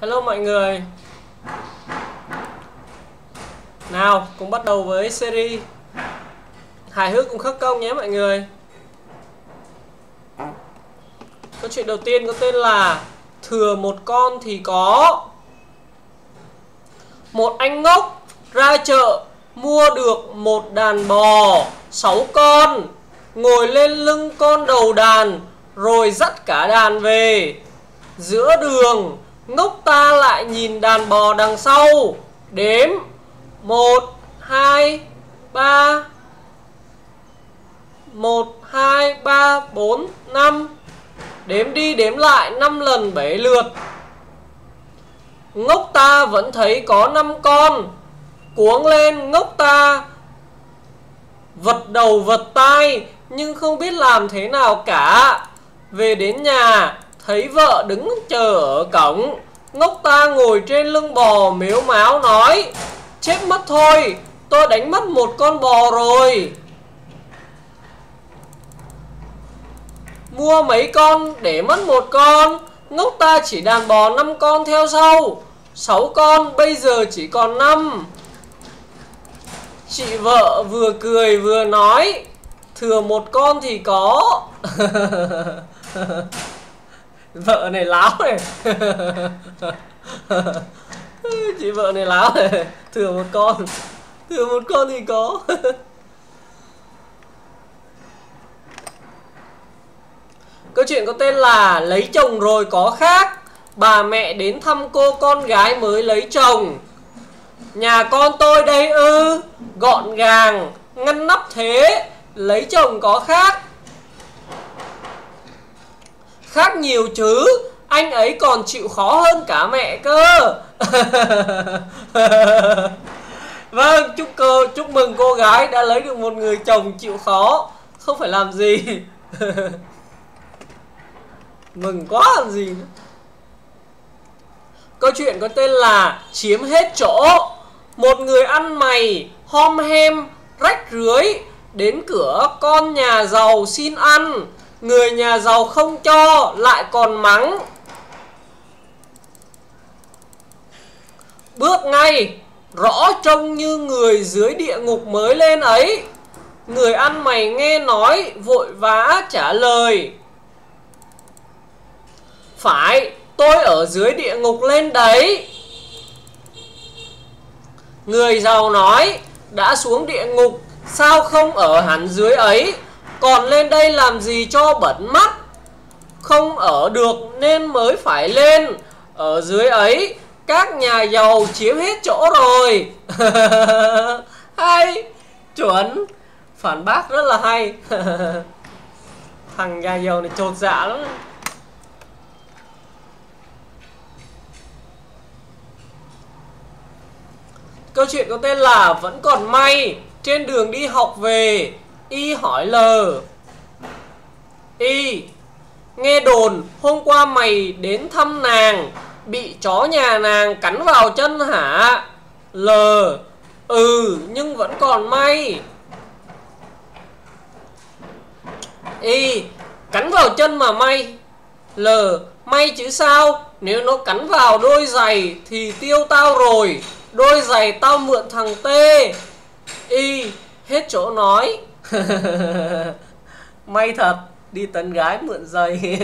Hello mọi người. Nào, cùng bắt đầu với series. Hài hước cùng khắc công nhé mọi người. Câu chuyện đầu tiên có tên là Thừa một con thì có Một anh ngốc ra chợ mua được một đàn bò, sáu con, Ngồi lên lưng con đầu đàn Rồi dắt cả đàn về Giữa đường. Ngốc ta lại nhìn đàn bò đằng sau. Đếm. Một, hai, ba. Một, hai, ba, bốn, năm. Đếm đi, đếm lại 5 lần 7 lượt. Ngốc ta vẫn thấy có 5 con. Cuống lên, ngốc ta. Vật đầu, vật tai, Nhưng không biết làm thế nào cả. Về đến nhà Thấy vợ đứng chờ ở cổng. Ngốc ta ngồi trên lưng bò miếu máu nói, Chết mất thôi, Tôi đánh mất một con bò rồi. Mua mấy con để mất một con? Ngốc ta chỉ đàn bò 5 con theo sau. 6 con, bây giờ chỉ còn 5 Chị vợ vừa cười vừa nói, Thừa một con thì có. Vợ này láo này Chị vợ này láo này Thừa một con. Thừa một con thì có. Câu chuyện có tên là Lấy chồng rồi có khác. Bà mẹ đến thăm cô con gái mới lấy chồng. Nhà con tôi đây ư. Gọn gàng, Ngăn nắp thế. Lấy chồng có khác. Khác nhiều chứ. Anh ấy còn chịu khó hơn cả mẹ cơ. Vâng chúc cô, chúc mừng cô gái đã lấy được một người chồng chịu khó. Không phải làm gì. Mừng quá, làm gì nữa. Câu chuyện có tên là Chiếm hết chỗ. Một người ăn mày, Hom hem, Rách rưới, Đến cửa con nhà giàu xin ăn. Người nhà giàu không cho, Lại còn mắng. Bước ngay, Rõ trông như người dưới địa ngục mới lên ấy. Người ăn mày nghe nói, Vội vã trả lời. Phải, Tôi ở dưới địa ngục lên đấy. Người giàu nói, Đã xuống địa ngục, Sao không ở hẳn dưới ấy? Còn lên đây làm gì cho bẩn mắt? Không ở được nên mới phải lên. Ở dưới ấy, Các nhà giàu chiếm hết chỗ rồi. Hay, Chuẩn. Phản bác rất là hay. Thằng nhà giàu này trột dạ lắm. Câu chuyện có tên là Vẫn còn may. Trên đường đi học về Y hỏi L. Y, Nghe đồn hôm qua mày đến thăm nàng, Bị chó nhà nàng cắn vào chân hả? L Ừ nhưng vẫn còn may. Y, Cắn vào chân mà may. L, May chứ sao? Nếu nó cắn vào đôi giày Thì tiêu tao rồi, Đôi giày tao mượn thằng T. Y, Hết chỗ nói. May thật, Đi tấn gái mượn giày.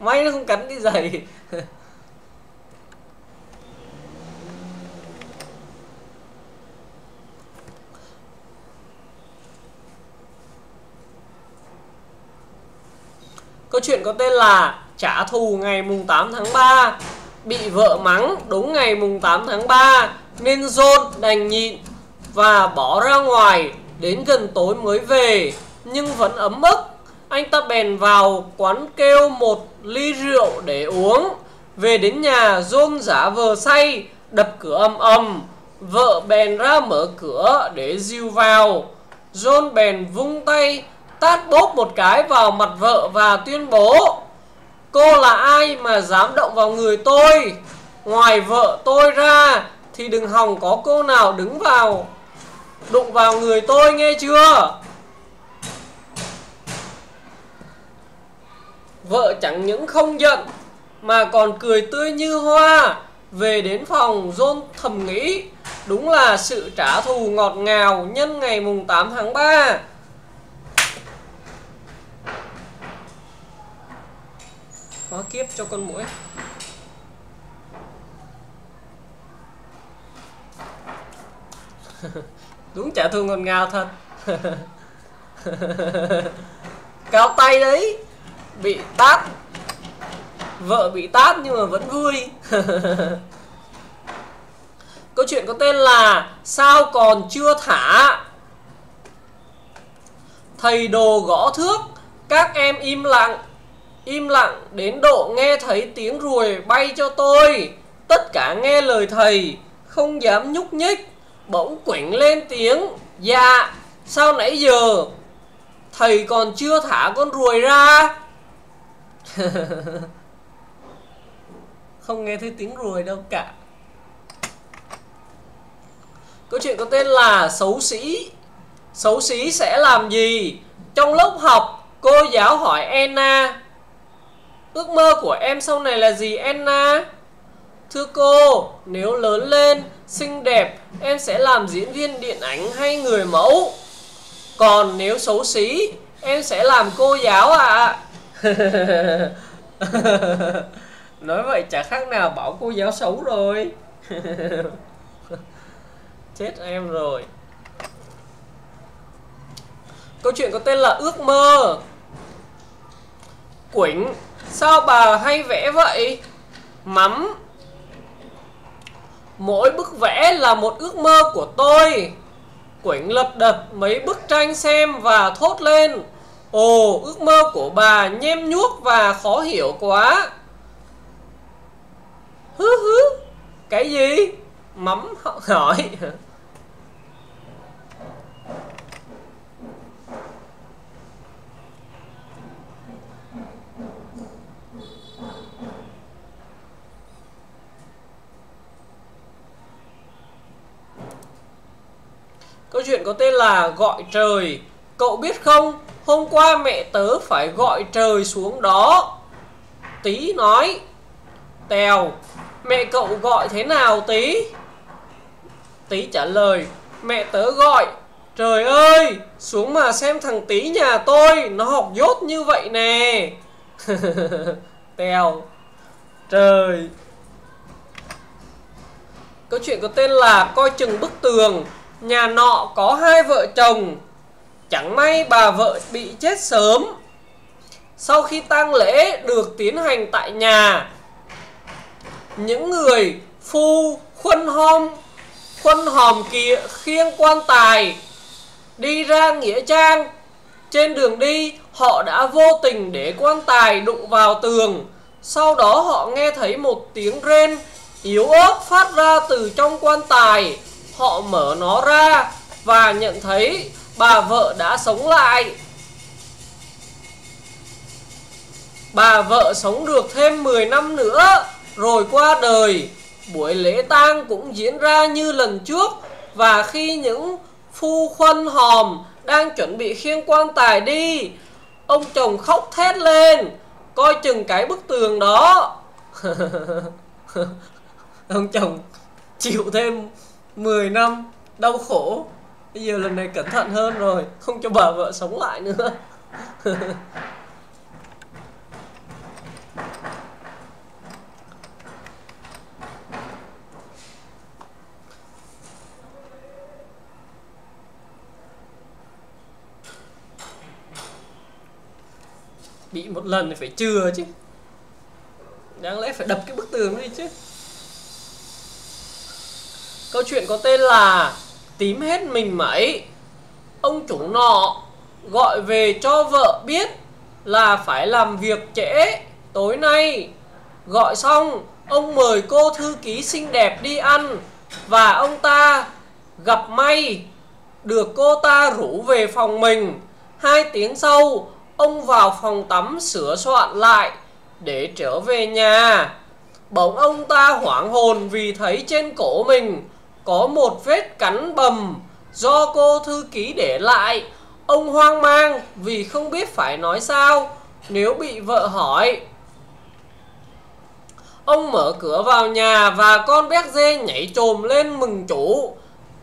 May nó không cắn đi giày. Câu chuyện có tên là Trả thù ngày mùng 8 tháng 3 Bị vợ mắng đúng ngày mùng 8 tháng 3 Nên John đành nhịn Và bỏ ra ngoài. Đến gần tối mới về, Nhưng vẫn ấm ức. Anh ta bèn vào quán kêu một ly rượu để uống. Về đến nhà, John giả vờ say, Đập cửa âm âm Vợ bèn ra mở cửa để dìu vào. John bèn vung tay, tát bốp một cái vào mặt vợ và tuyên bố, Cô là ai mà dám động vào người tôi? Ngoài vợ tôi ra Thì đừng hòng có cô nào đứng vào. Đụng vào người tôi nghe chưa? Vợ chẳng những không giận, mà còn cười tươi như hoa. Về đến phòng, John thầm nghĩ, đúng là sự trả thù ngọt ngào nhân ngày mùng 8 tháng 3 hóa kiếp cho con mũi. đúng trả thù ngọt ngào thật. Cao tay đấy. Bị tát. Vợ bị tát nhưng mà vẫn vui. Câu chuyện có tên là sao còn chưa thả? Thầy đồ gõ thước. Các em im lặng. Im lặng đến độ nghe thấy tiếng ruồi bay cho tôi. Tất cả nghe lời thầy. Không dám nhúc nhích bỗng quảnh lên tiếng. Dạ sao nãy giờ thầy còn chưa thả con ruồi ra? Không nghe thấy tiếng ruồi đâu cả. Câu chuyện có tên là xấu xí. Xấu xí sẽ làm gì? Trong lớp học, cô giáo hỏi Anna. Ước mơ của em sau này là gì, Anna? Thưa cô, nếu lớn lên, xinh đẹp em sẽ làm diễn viên điện ảnh hay người mẫu. Còn nếu xấu xí, em sẽ làm cô giáo ạ. À. nói vậy chả khác nào bảo cô giáo xấu rồi. Chết em rồi. Câu chuyện có tên là ước mơ. Quỳnh, sao bà hay vẽ vậy? Mắm mỗi bức vẽ là một ước mơ của tôi. Quỳnh lật đật mấy bức tranh xem và thốt lên. Ồ, ước mơ của bà nhem nhuốc và khó hiểu quá. Hứ hứ, cái gì? Mắm hỏi. Câu chuyện có tên là Gọi trời. Cậu biết không? Hôm qua mẹ tớ phải gọi trời xuống đó. Tí nói, Tèo, Mẹ cậu gọi thế nào tí? Tí trả lời, Mẹ tớ gọi, Trời ơi, Xuống mà xem thằng tí nhà tôi, Nó học dốt như vậy nè. Tèo, Trời. Câu chuyện có tên là Coi chừng bức tường. Nhà nọ có hai vợ chồng. Chẳng may bà vợ bị chết sớm. Sau khi tang lễ được tiến hành tại nhà, những người phu khuân hom, khuân hòm kia khiêng quan tài đi ra nghĩa trang. Trên đường đi, họ đã vô tình để quan tài đụng vào tường. Sau đó họ nghe thấy một tiếng rên yếu ớt phát ra từ trong quan tài họ mở nó ra và nhận thấy bà vợ đã sống lại. Bà vợ sống được thêm 10 năm nữa, rồi qua đời. Buổi lễ tang cũng diễn ra như lần trước và khi những phu khuân hòm đang chuẩn bị khiêng quan tài đi, ông chồng khóc thét lên, coi chừng cái bức tường đó. Ông chồng chịu thêm 10 năm đau khổ. Bây giờ lần này cẩn thận hơn rồi, không cho bà vợ sống lại nữa. Bị một lần thì phải chừa chứ. Đáng lẽ phải đập cái bức tường đi chứ câu chuyện có tên là tím hết mình mẩy ông chủ nọ gọi về cho vợ biết là phải làm việc trễ tối nay. Gọi xong, ông mời cô thư ký xinh đẹp đi ăn và ông ta gặp may được cô ta rủ về phòng mình. Hai tiếng sau, ông vào phòng tắm sửa soạn lại để trở về nhà. Bỗng ông ta hoảng hồn vì thấy trên cổ mình có một vết cắn bầm do cô thư ký để lại. Ông hoang mang vì không biết phải nói sao nếu bị vợ hỏi. Ông mở cửa vào nhà và con béc dê nhảy trồm lên mừng chủ.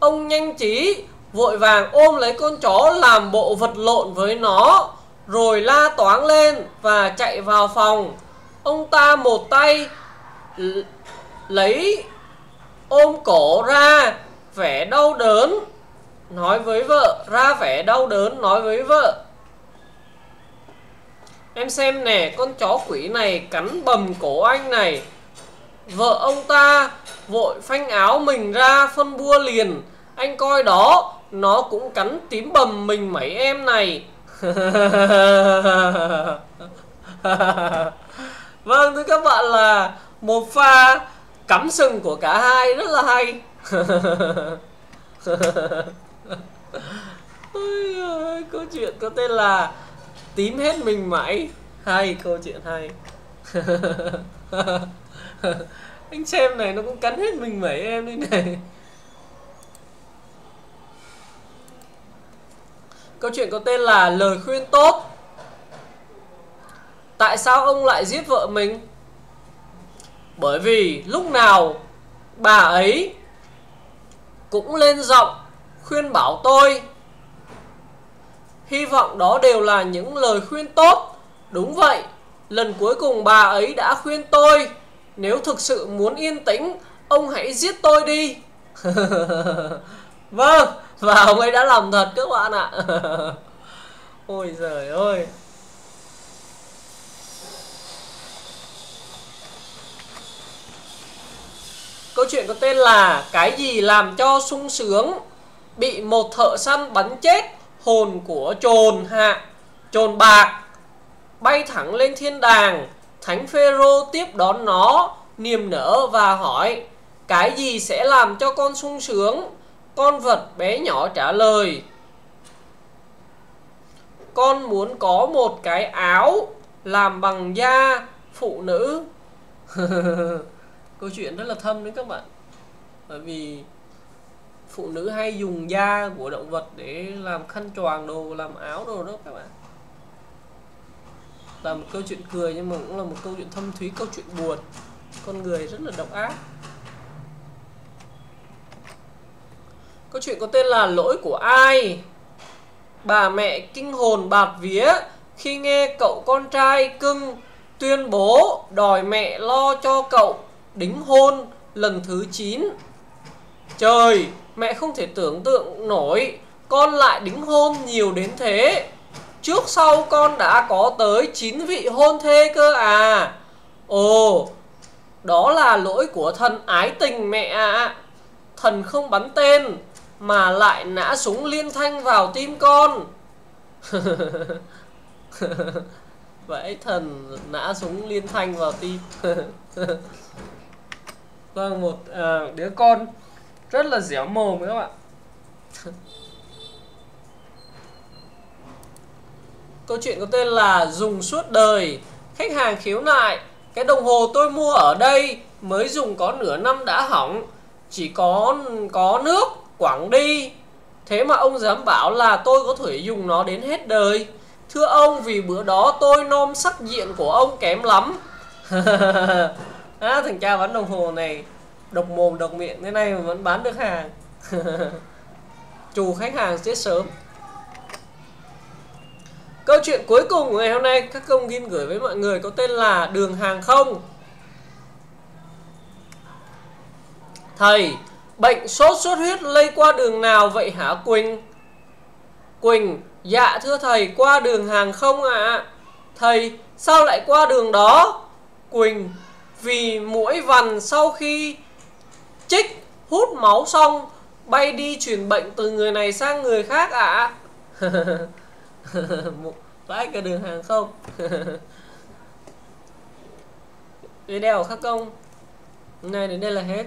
Ông nhanh trí, vội vàng ôm lấy con chó làm bộ vật lộn với nó, rồi la toáng lên và chạy vào phòng. Ông ta một tay lấy ôm cổ ra, vẻ đau đớn, nói với vợ, ra vẻ đau đớn, nói với vợ. Em xem nè, con chó quỷ này cắn bầm cổ anh này. Vợ ông ta vội phanh áo mình ra, phân bua liền. Anh coi đó, nó cũng cắn tím bầm mình mấy em này. Vâng thưa các bạn là một pha cắm sừng của cả hai, rất là hay. Ôi câu chuyện có tên là tím hết mình mãi. Hay, câu chuyện hay. Anh xem này, nó cũng cắn hết mình mấy em đi này. Câu chuyện có tên là lời khuyên tốt. Tại sao ông lại giết vợ mình? Bởi vì lúc nào bà ấy cũng lên giọng khuyên bảo tôi. Hy vọng đó đều là những lời khuyên tốt. Đúng vậy, lần cuối cùng bà ấy đã khuyên tôi. Nếu thực sự muốn yên tĩnh, ông hãy giết tôi đi. Vâng và ông ấy đã làm thật các bạn ạ. Ôi giời ơi. Câu chuyện có tên là Cái gì làm cho sung sướng, Bị một thợ săn bắn chết, Hồn của trồn hạ, Trồn bạc Bay thẳng lên thiên đàng, Thánh Phêrô tiếp đón nó, Niềm nở và hỏi, Cái gì sẽ làm cho con sung sướng? Con vật bé nhỏ trả lời, Con muốn có một cái áo Làm bằng da phụ nữ. câu chuyện rất là thâm đấy các bạn. Bởi vì phụ nữ hay dùng da của động vật để làm khăn choàng đồ, làm áo đồ đó các bạn. Là một câu chuyện cười nhưng mà cũng là một câu chuyện thâm thúy, câu chuyện buồn. Con người rất là độc ác. Câu chuyện có tên là lỗi của ai? Bà mẹ kinh hồn bạt vía khi nghe cậu con trai cưng tuyên bố đòi mẹ lo cho cậu đính hôn lần thứ 9 Trời, mẹ không thể tưởng tượng nổi Con lại đính hôn nhiều đến thế. Trước sau con đã có tới 9 vị hôn thê cơ à? Ồ, đó là lỗi của thần ái tình mẹ ạ. À. Thần không bắn tên Mà lại nã súng liên thanh vào tim con. Vậy thần nã súng liên thanh vào tim. vâng một uh, đứa con rất là dẻo mồm các bạn. Câu chuyện có tên là dùng suốt đời. Khách hàng khiếu nại cái đồng hồ tôi mua ở đây mới dùng có nửa năm đã hỏng chỉ có có nước quảng đi. Thế mà ông dám bảo là tôi có thể dùng nó đến hết đời. Thưa ông vì bữa đó tôi nom sắc diện của ông kém lắm. à, thằng cha bán đồng hồ này độc mồm độc miệng thế này mà vẫn bán được hàng. Chủ khách hàng chết sớm. Câu chuyện cuối cùng của ngày hôm nay các công gin gửi với mọi người có tên là đường hàng không. Thầy bệnh sốt xuất huyết lây qua đường nào vậy hả quỳnh? Quỳnh dạ thưa thầy qua đường hàng không ạ. À. thầy sao lại qua đường đó? Quỳnh vì mũi vằn sau khi chích hút máu xong, bay đi truyền bệnh từ người này sang người khác ạ. À? vãi cả đường hàng không. Video khắc công. Hôm nay đến đây là hết.